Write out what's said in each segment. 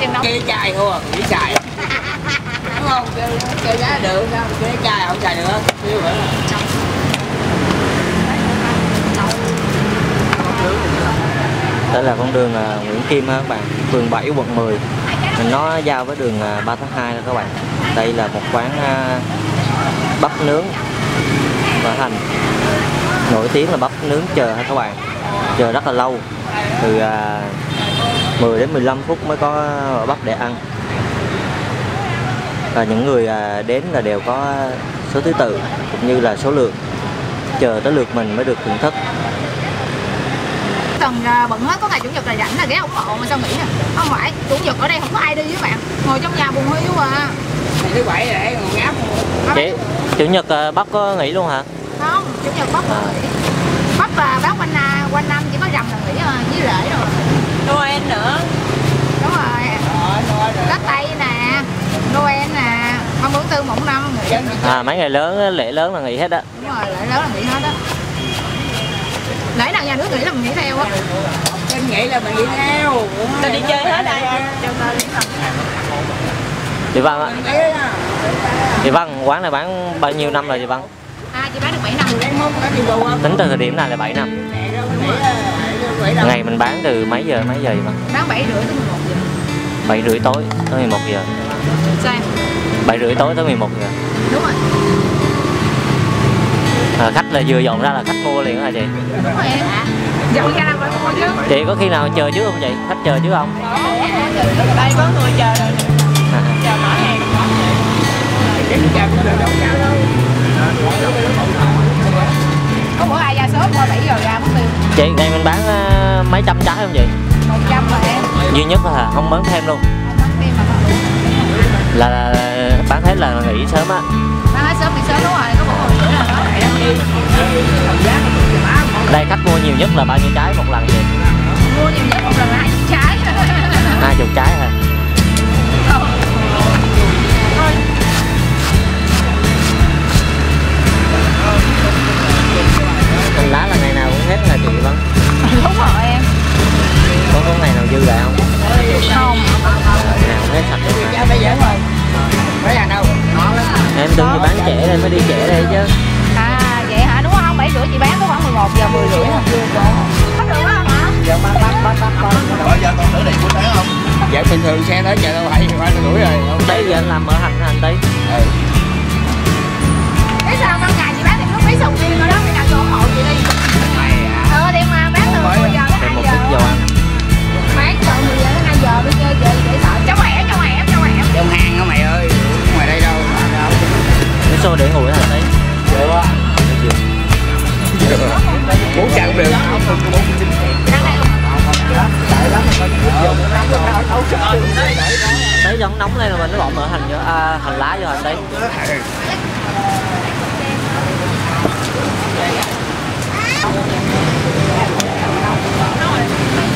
chân nóng Cái chai thôi, nghĩ xài Đúng không? Cái, cái giá được sao? Cái chai không xài được phải là Đây là con đường à, Nguyễn Kim ha các bạn, phường 7 quận 10. Mình nó giao với đường à, 3 tháng 2 đó các bạn. Đây là một quán à, bắp nướng và hành. Nổi tiếng là bắp nướng chờ ha các bạn. Chờ rất là lâu. Từ à, 10 đến 15 phút mới có bắp để ăn. Và những người à, đến là đều có số thứ tự cũng như là số lượng. Chờ tới lượt mình mới được thưởng thức. tuần à, bận hết có ngày chủ nhật là rảnh là ghé ủng hộ mà sao nghĩ nè không phải chủ nhật ở đây không có ai đi với bạn ngồi trong nhà buồn hiu à Ngày thứ bảy để còn ngáp Chị, chủ nhật à, bắp có nghỉ luôn hả? không chủ nhật bắp là nghỉ bắp và bán quanh na quanh năm chỉ có rằm là nghỉ thôi với lễ rồi Noel nữa đúng rồi Rồi, rồi, rồi tết tây nè noel nè ba mươi tư mùng năm nghỉ Dân À mấy ngày lớn lễ lớn là nghỉ hết á. đúng rồi lễ lớn là nghỉ hết á lễ nào nhà nước nghỉ là mình nghỉ theo á Em nghĩ là mình đi theo Ta đi chơi hết đây Chị Văn Mình á chị Văn quán này bán bao nhiêu năm rồi chị Văn? à chị bán được 7 năm? Tính từ thời điểm này là 7 năm. Ngày mình bán từ mấy giờ mấy giờ chị Văn? bán 7 rưỡi tới 11 giờ 7 rưỡi tối tới 11 giờ. sao em 7 rưỡi tối tới 11 giờ. Đúng rồi. À, khách là vừa dọn ra là khách mua liền hả chị? đúng rồi em dọn ra là phải mua chứ Chị có khi nào chờ trước không chị? Khách chờ trước không? Đây có người chờ rồi. Nè À, Chờ mở hàng. Có bữa ai ra sớm qua 7 giờ ra mất tiêu. Chị ngày mình bán à, mấy trăm trái không chị? 100 mà em. Duy nhất là không bán thêm luôn. mà Là, là bán hết là nghỉ sớm á. bán hết sớm thì sớm đúng rồi có một rưỡi là nó lại đang đi Đây khách mua nhiều nhất là bao nhiêu trái một lần chị? mua nhiều nhất một lần là hai trái 20 trái hả? Không? Dạ bình thường xe tới chờ đâu phải phải đuổi rồi không Đấy giờ anh làm mở hành hành tí Ừ. Thế sao ban ngày chị bán thì lúc mấy sầu riêng rồi đó Mày đặt ủng hộ chị đi. Ờ thì mà bán từ 10 giờ tới Thêm 2 một giờ. Bán từ 10 giờ tới 2 giờ đi chơi chơi để sợ. Trong hẻm trong hẻm trong hẻm Trong hang đó mày ơi Ngoài đây đâu. Cái xô để nguội hành tí Được. Quá Bốn chặng được Tí giống nóng lên rồi mình mới bỏ mở hành vô, à, hành lá vô hành tí.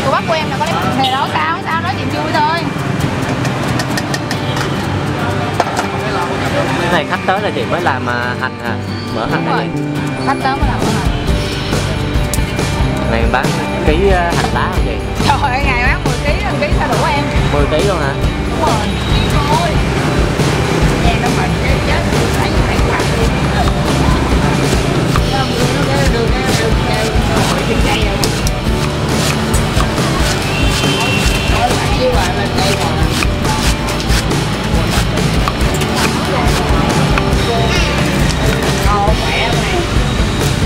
Cô bắt của em là có lấy này đó sao? Sao nói chuyện vui thôi. Cái này khách tới là chị mới làm à, hành hả? Mở hành. Đúng rồi. Khách tới mới làm cái này Này bán ký à, hành lá không chị? Em 10 kg luôn hả? Đúng rồi Thôi Nghe nó mệt chết quạt đi Nó trên cây rồi lại lên đây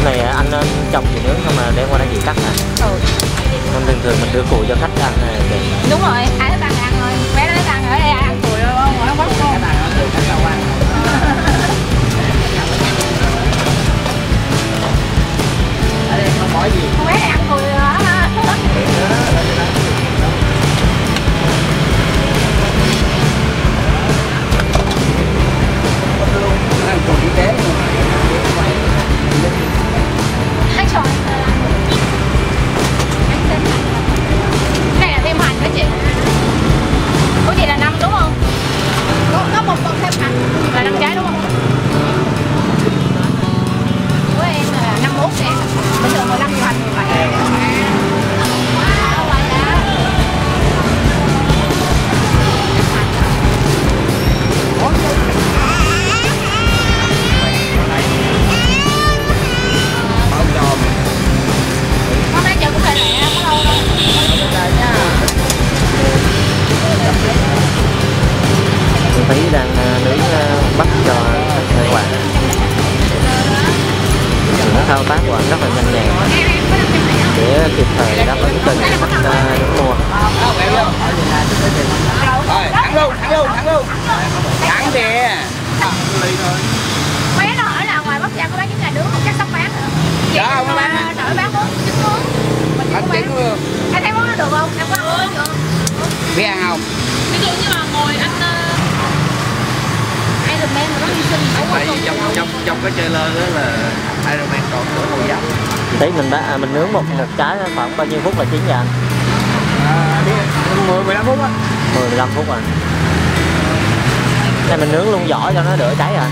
này anh trồng gì nướng không mà đem qua đây chị cắt hả? Ừ thường thường mình đưa cụ cho khách ăn này bắt cho khách các bạn nó thao tác của anh rất là nhanh nhẹn. Để kịp thời đáp ứng tình khách à, uh, đến mua rồi luôn thắng luôn thắng luôn. Thắng kìa Quán nó ở là ngoài Bắc Giang có bán trứng gà nướng không chắc sắp bán nữa. Dạ, không có bán. Đợi bán món trứng nướng. Mình bánh không bán. trứng luôn Anh thấy món đó được không? Em có ăn chưa? biết ăn không ví dụ như mà ngồi anh ờ, Iron Man mà nó hy sinh không tại vì trong trong cái trailer đó là Iron Man còn cửa hồi giáp tí mình đã à, mình nướng một một trái khoảng bao nhiêu phút là chín vậy anh? À, biết mười mười lăm phút á. 10 15 phút à? Này mình nướng luôn vỏ cho nó đỡ cháy à?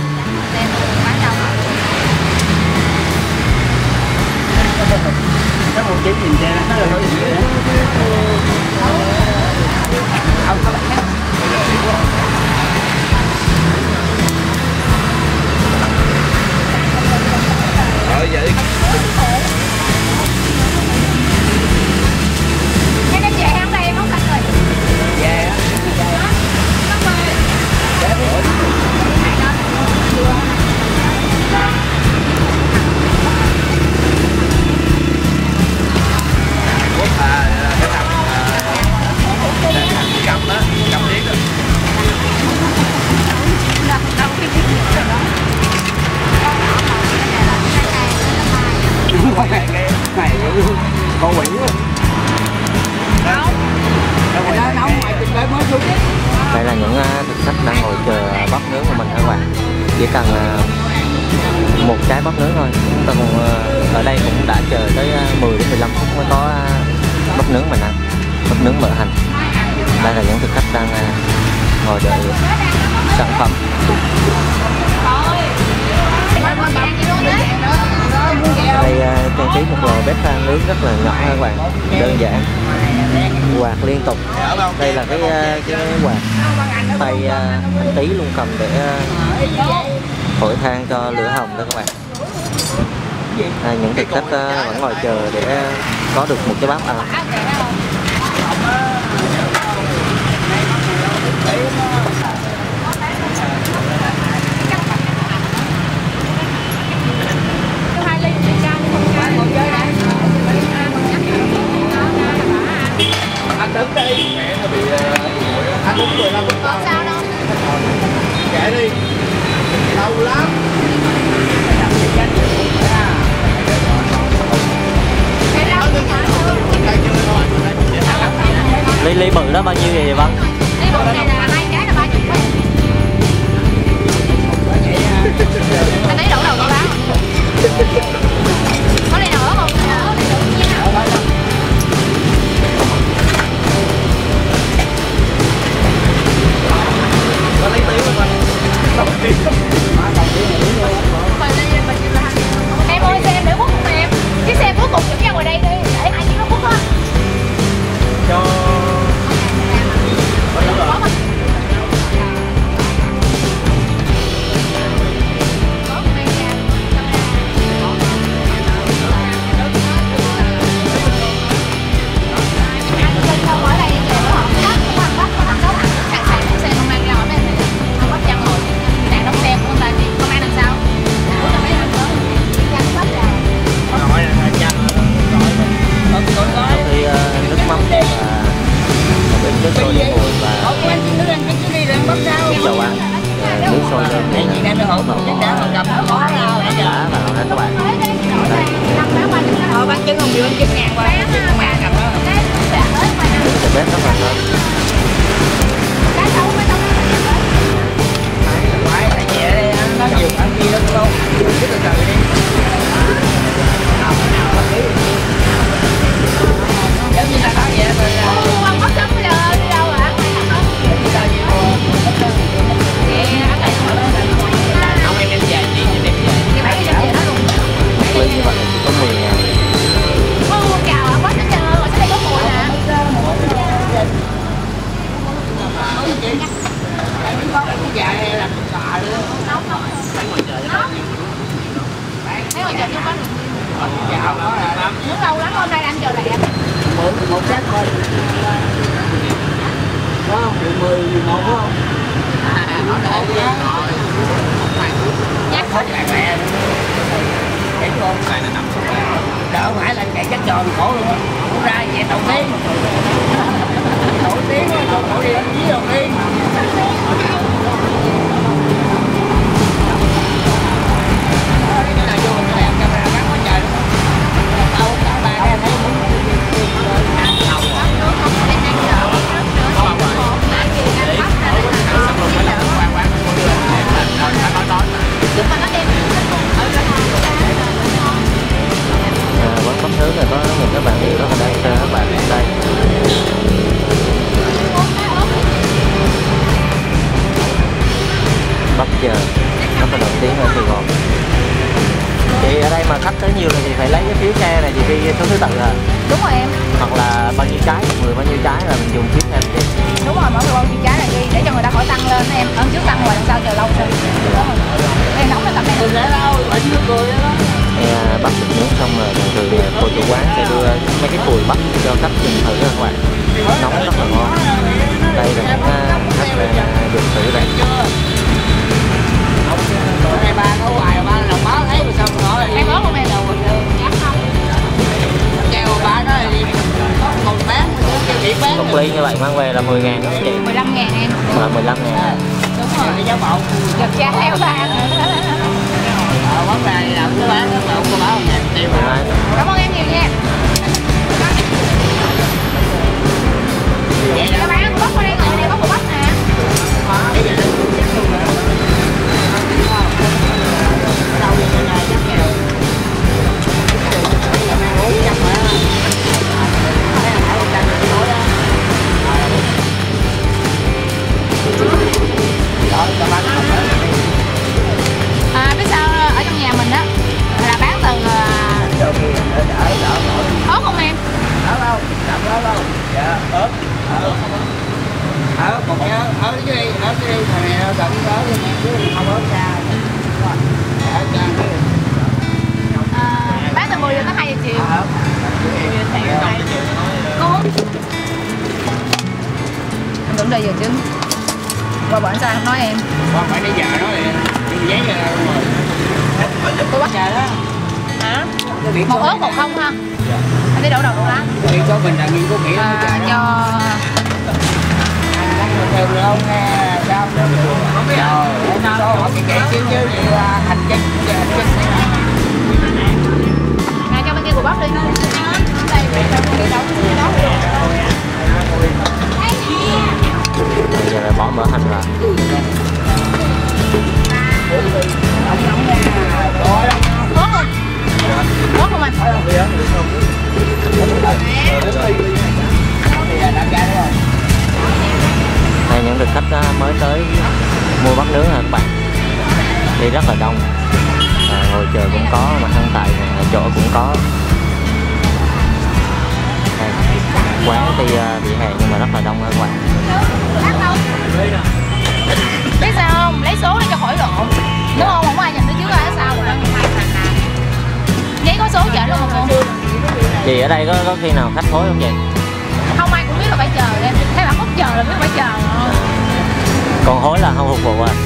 Cái một chín nhìn xe nó là nói gì vậy không có bạn rồi vậy chỉ cần à, một trái bắp nướng thôi. Chúng ta còn à, ở đây cũng đã chờ tới à, 10 đến 15 phút mới có bắp nướng mình ăn bắp nướng mỡ hành. Đây là những thực khách đang ngồi đợi sản phẩm. Đây trang trí một lò bếp than nướng rất là nhỏ các bạn, đơn giản, quạt liên tục. Đây là cái cái quạt tay anh tí luôn cầm để thổi than cho lửa hồng đó các bạn. À, những thực khách à, vẫn ngồi chờ để à, có được một cái bắp ăn. Anh đứng đi mẹ nó bị anh đứng 15 phút Có sao đâu. Kệ đi lâu lắm. Ly ly bự đó bao nhiêu vậy vâng Cái bột này là hai trái là ba chục mấy Anh ấy đổ đầu tôi bán Nhắc hết. mẹ Để luôn Đỡ phải là chạy chắc tròn khổ luôn ra về đầu tiên Đầu tiên, đầu tiên, đầu tiên rồi mỗi người bao nhiêu trái là ghi để cho người ta khỏi tăng lên em. Ấn trước tăng rồi đằng sau chờ lâu rồi? Em nóng là tầm này đừng để đâu bệnh nước cười đó Thì, à, bắp thịt nướng xong rồi thường thường thì cô chủ quán sẽ đưa mấy cái cùi bắp cho khách dùng thử các bạn. Nóng rất là ngon. Đây là những à, khách là dùng thử đây. Ba có hoài ba lòng báo thấy mà sao mà nói em ớt không? Em đâu bình thường treo ba nói đi. Còn bán ly như vậy mang về là 10 ngàn đó chị. 15 ngàn em. Là 15 ngàn. Đúng rồi cái giá bột giật cha theo ba. Ở quán này làm cái bán mà ông có báo ngàn tiêu Đấy. cảm ơn em nhiều nha. Vậy các đó bạn bắp qua đây ngồi này có một bắp nè tưởng đây giờ chứ. Qua bển sao không nói em? Con phải đi giờ đó thì giấy rồi? Cô bắt chờ đó. Hả? Một ớt một không ha? Anh đi đổ đầu đổ lá biển số mình là nghiên cứu kỹ à, cho thường không? Nghe sao? Trời ơi số họ kỹ kỹ xíu chứ là hành chính hành chính à, ngồi chờ cũng có mà ăn tại à, chỗ cũng có. Quán à, bị hè nhưng mà rất là đông các bạn biết sao không? Lấy số để cho khỏi lộn. Đúng không? Không ai nhìn tới trước ai sau rồi giấy có số chở luôn mà cô? Chị ở đây có có khi nào khách thối không chị? Không ai cũng biết là phải chờ. Em thấy bạn không chờ là biết phải chờ. Rồi. còn hối là không phục vụ à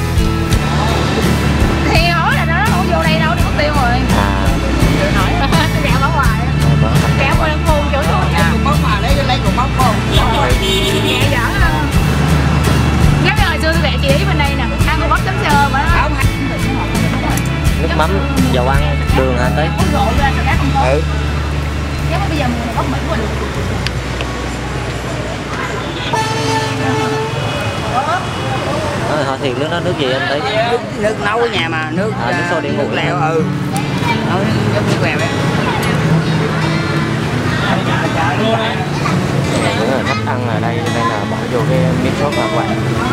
Ờ, hả thiệt nước nó nước gì anh thấy? Nước, nước nấu ở nhà mà nước à, nước ờ, sôi điện nước lèo ừ. Nấu nước nước lèo ấy. Khách ăn ở đây nên là bỏ vô cái miếng sốt và quạt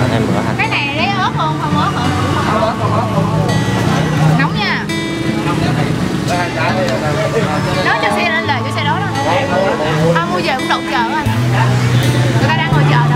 anh em mở hành. Cái này lấy ớt không? Không ớt không, nóng nha. Nó cho xe lên lề cho xe đó đó. À, mua về cũng đậu chợ anh người ta đang ngồi chờ.